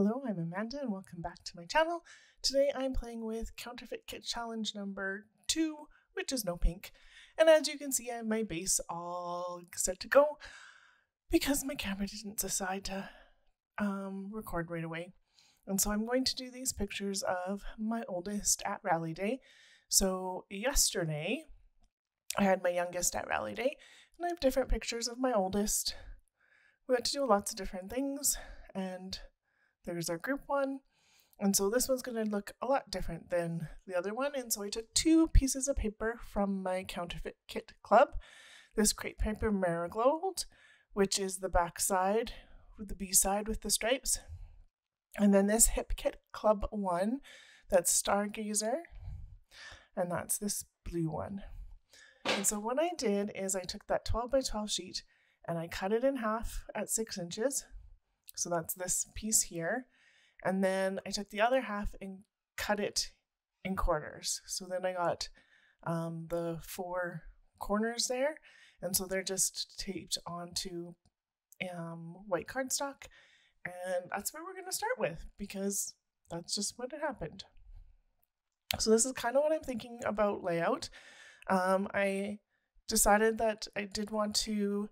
Hello, I'm Amanda and welcome back to my channel. Today I'm playing with Counterfeit Kit Challenge number 2, which is no pink. And as you can see, I have my base all set to go because my camera didn't decide to um, record right away. And so I'm going to do these pictures of my oldest at Rally Day. So yesterday, I had my youngest at Rally Day, and I have different pictures of my oldest. We got to do lots of different things, and there's our group one. And so this one's going to look a lot different than the other one. And so I took two pieces of paper from my counterfeit kit club. This Crate Paper marigold, which is the back side with the B side with the stripes. And then this hip kit club one, that's Stargazer. And that's this blue one. And so what I did is I took that 12 by 12 sheet and I cut it in half at six inches so that's this piece here. And then I took the other half and cut it in quarters. So then I got um, the four corners there. And so they're just taped onto um, white cardstock. And that's where we're going to start with because that's just what happened. So this is kind of what I'm thinking about layout. Um, I decided that I did want to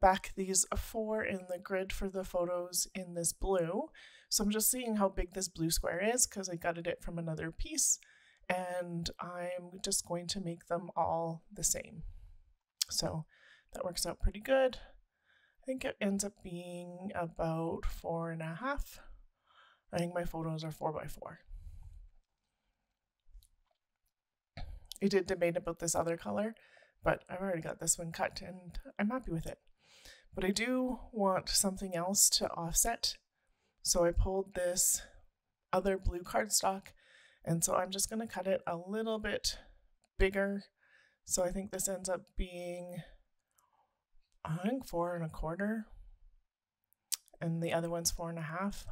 back these four in the grid for the photos in this blue. So I'm just seeing how big this blue square is because I gutted it from another piece and I'm just going to make them all the same. So that works out pretty good. I think it ends up being about four and a half. I think my photos are four by four. I did debate about this other color, but I've already got this one cut and I'm happy with it. But I do want something else to offset. So I pulled this other blue cardstock and so I'm just going to cut it a little bit bigger. So I think this ends up being, I think four and a quarter. And the other one's four and a half.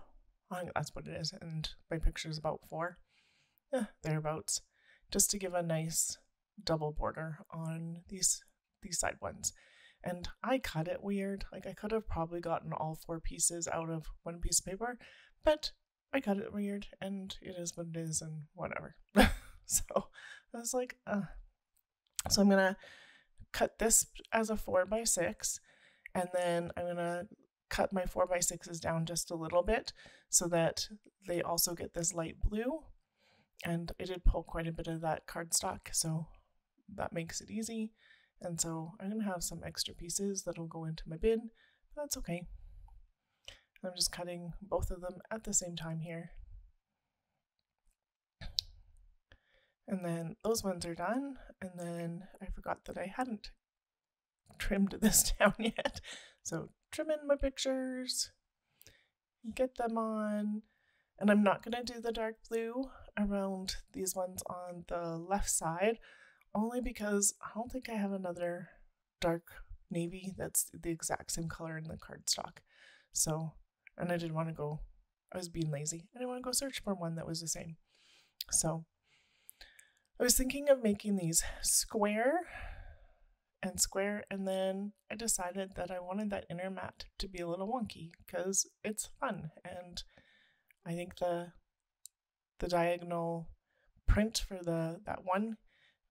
I think that's what it is. And my picture is about four. Yeah, thereabouts. Just to give a nice double border on these these side ones. And I cut it weird. Like I could have probably gotten all four pieces out of one piece of paper, but I cut it weird and it is what it is and whatever. so I was like, uh. So I'm gonna cut this as a four by six and then I'm gonna cut my four by sixes down just a little bit so that they also get this light blue. And I did pull quite a bit of that cardstock, so that makes it easy. And so I'm going to have some extra pieces that'll go into my bin. That's okay. I'm just cutting both of them at the same time here. And then those ones are done. And then I forgot that I hadn't trimmed this down yet. So trim in my pictures, get them on. And I'm not going to do the dark blue around these ones on the left side only because I don't think I have another dark navy that's the exact same color in the cardstock. So, and I didn't want to go, I was being lazy. I didn't want to go search for one that was the same. So, I was thinking of making these square and square, and then I decided that I wanted that inner mat to be a little wonky because it's fun, and I think the the diagonal print for the that one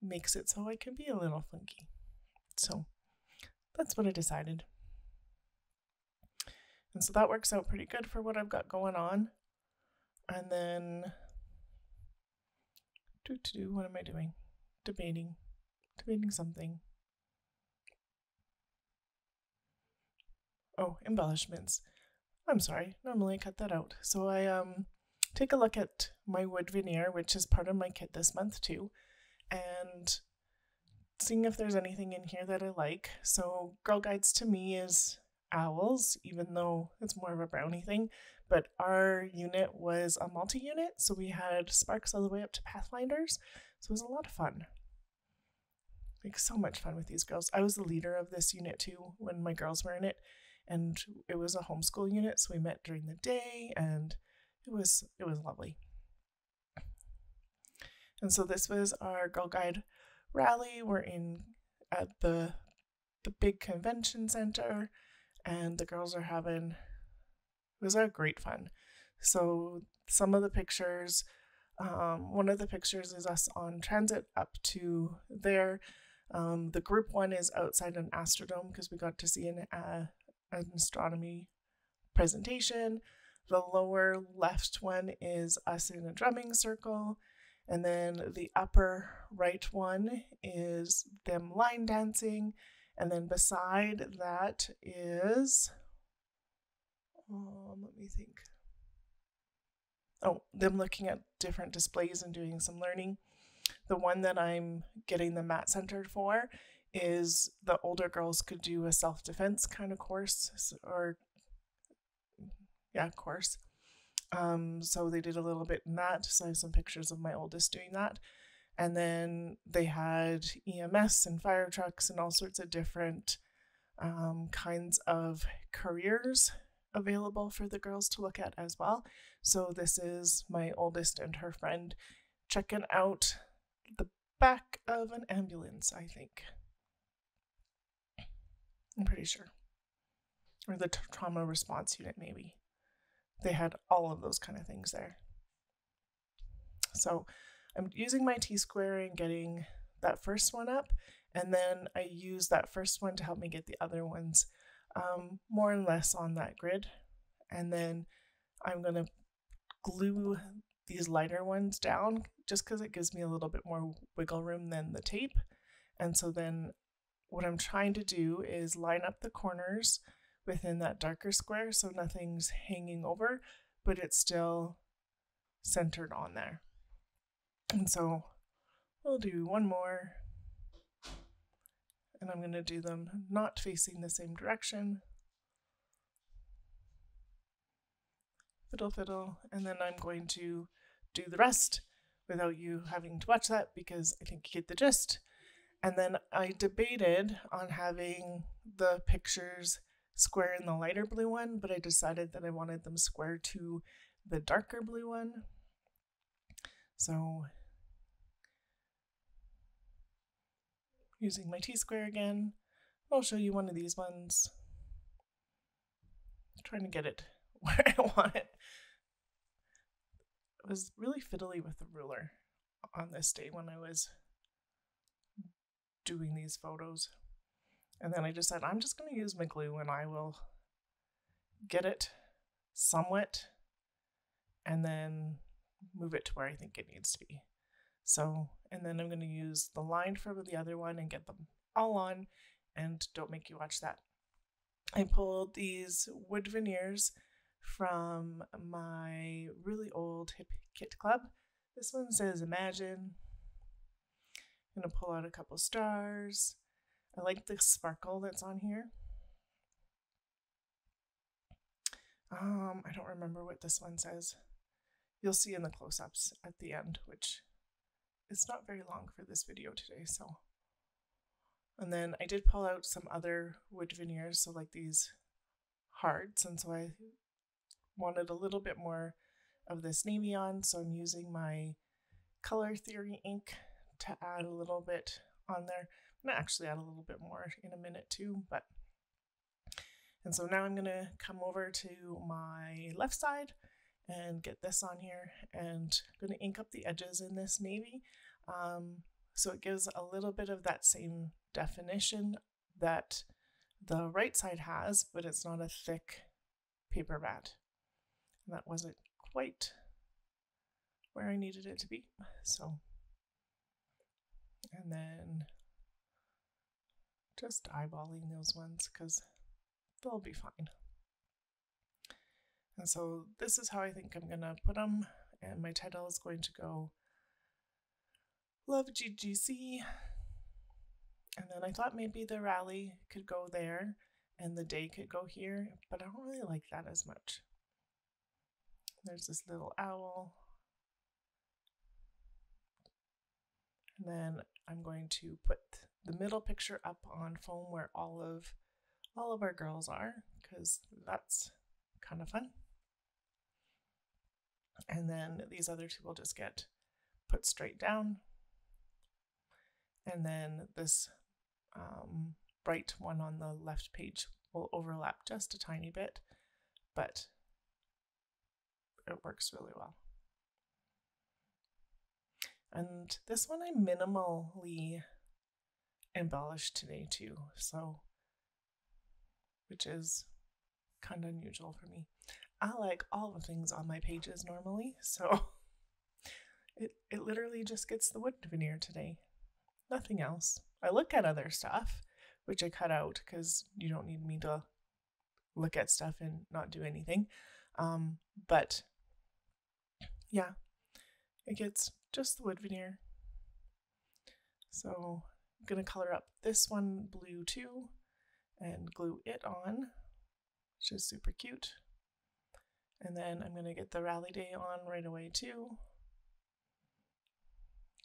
makes it so I can be a little funky. So that's what I decided. And so that works out pretty good for what I've got going on. And then, do to do, what am I doing? Debating, debating something. Oh, embellishments. I'm sorry, normally I cut that out. So I um take a look at my wood veneer, which is part of my kit this month too and seeing if there's anything in here that I like. So, Girl Guides to me is owls, even though it's more of a brownie thing. But our unit was a multi unit, so we had sparks all the way up to Pathfinders. So, it was a lot of fun. Like, so much fun with these girls. I was the leader of this unit too when my girls were in it, and it was a homeschool unit, so we met during the day, and it was it was lovely. And so this was our Girl Guide rally. We're in at the the big convention center and the girls are having it was a great fun. So some of the pictures, um, one of the pictures is us on transit up to there. Um, the group one is outside an astrodome because we got to see an, uh, an astronomy presentation. The lower left one is us in a drumming circle. And then the upper right one is them line dancing. And then beside that is, um, let me think. Oh, them looking at different displays and doing some learning. The one that I'm getting the mat centered for is the older girls could do a self defense kind of course or, yeah, course. Um, so they did a little bit in that. So I have some pictures of my oldest doing that. And then they had EMS and fire trucks and all sorts of different um, kinds of careers available for the girls to look at as well. So this is my oldest and her friend checking out the back of an ambulance, I think. I'm pretty sure. Or the trauma response unit, maybe they had all of those kind of things there. So I'm using my T-square and getting that first one up, and then I use that first one to help me get the other ones um, more and less on that grid. And then I'm going to glue these lighter ones down just because it gives me a little bit more wiggle room than the tape. And so then what I'm trying to do is line up the corners within that darker square so nothing's hanging over, but it's still centered on there. And so we'll do one more. And I'm going to do them not facing the same direction. Fiddle, fiddle. And then I'm going to do the rest without you having to watch that because I think you get the gist. And then I debated on having the pictures square in the lighter blue one, but I decided that I wanted them square to the darker blue one. So using my T-square again, I'll show you one of these ones. I'm trying to get it where I want it. I was really fiddly with the ruler on this day when I was doing these photos. And then I just said, I'm just going to use my glue and I will get it somewhat and then move it to where I think it needs to be. So, and then I'm going to use the line for the other one and get them all on and don't make you watch that. I pulled these wood veneers from my really old hip kit club. This one says Imagine. I'm going to pull out a couple stars I like the sparkle that's on here. Um, I don't remember what this one says. You'll see in the close-ups at the end, which is not very long for this video today, so. And then I did pull out some other wood veneers, so like these hearts, and so I wanted a little bit more of this navy on, so I'm using my Color Theory ink to add a little bit on there. I'm gonna actually add a little bit more in a minute too, but and so now I'm gonna come over to my left side and get this on here and I'm gonna ink up the edges in this navy. Um, so it gives a little bit of that same definition that the right side has, but it's not a thick paper mat. And that wasn't quite where I needed it to be. So, and then just eyeballing those ones because they'll be fine. And so this is how I think I'm going to put them. And my title is going to go Love GGC. And then I thought maybe the rally could go there and the day could go here, but I don't really like that as much. There's this little owl. And then I'm going to put the middle picture up on foam where all of all of our girls are because that's kind of fun. And then these other two will just get put straight down. And then this um, bright one on the left page will overlap just a tiny bit, but it works really well. And this one I minimally embellished today too, so which is kind of unusual for me. I like all the things on my pages normally, so it, it literally just gets the wood veneer today. Nothing else. I look at other stuff, which I cut out because you don't need me to look at stuff and not do anything. Um, but yeah, it gets just the wood veneer. So I'm going to color up this one blue too and glue it on, which is super cute. And then I'm going to get the rally day on right away too.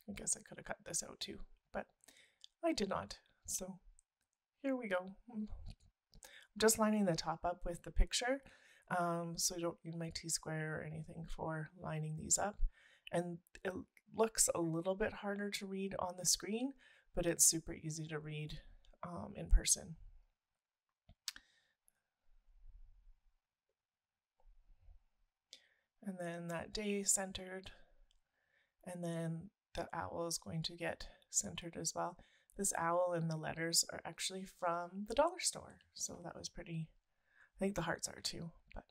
I guess I could have cut this out too, but I did not. So here we go. I'm just lining the top up with the picture, um, so I don't need my T-square or anything for lining these up. And it looks a little bit harder to read on the screen, but it's super easy to read um, in person. and then that day centered, and then the owl is going to get centered as well. This owl and the letters are actually from the dollar store, so that was pretty. I think the hearts are too, but.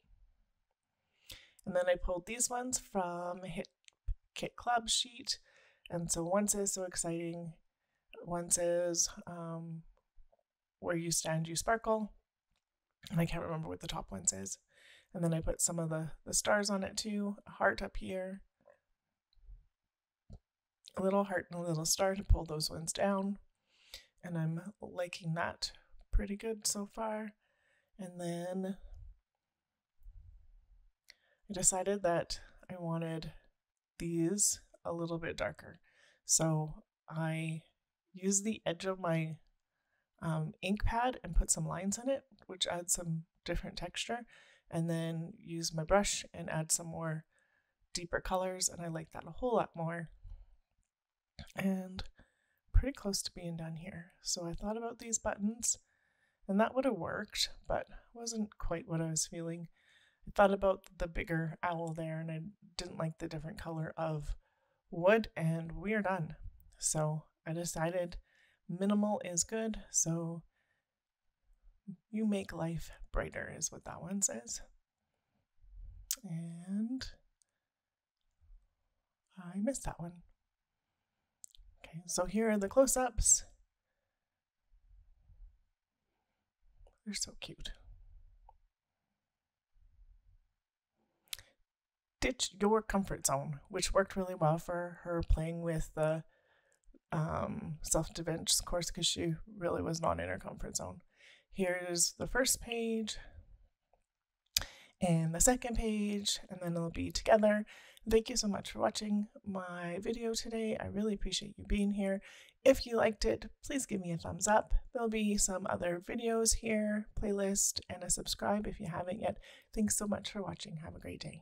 And then I pulled these ones from Hip Kit Club sheet, and so one says so exciting, one says um, where you stand you sparkle, and I can't remember what the top one says. And then I put some of the, the stars on it too, a heart up here, a little heart and a little star to pull those ones down. And I'm liking that pretty good so far. And then I decided that I wanted these a little bit darker. So I used the edge of my um, ink pad and put some lines in it, which adds some different texture and then use my brush and add some more deeper colors and I like that a whole lot more. And pretty close to being done here. So I thought about these buttons and that would have worked, but wasn't quite what I was feeling. I thought about the bigger owl there and I didn't like the different color of wood and we're done. So I decided minimal is good. So you make life brighter, is what that one says. And I missed that one. Okay, so here are the close ups. They're so cute. Ditch your comfort zone, which worked really well for her playing with the um, self defense course because she really was not in her comfort zone. Here's the first page and the second page, and then it'll be together. Thank you so much for watching my video today. I really appreciate you being here. If you liked it, please give me a thumbs up. There'll be some other videos here, playlist, and a subscribe if you haven't yet. Thanks so much for watching. Have a great day.